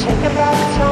take a back.